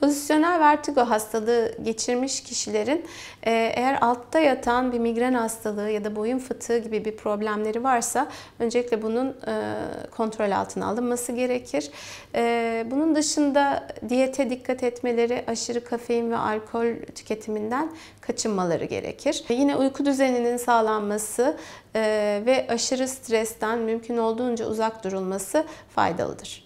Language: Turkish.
Pozisyonel vertigo hastalığı geçirmiş kişilerin e, eğer altta yatan bir migren hastalığı ya da boyun fıtığı gibi bir problemleri varsa öncelikle bunun e, kontrol altına alınması gerekir. E, bunun dışında diyete dikkat etmeleri, aşırı kafein ve alkol tüketiminden kaçınmaları gerekir. E, yine uyku düzeninin sağlanması e, ve aşırı stresten mümkün olduğunca uzak durulması faydalıdır.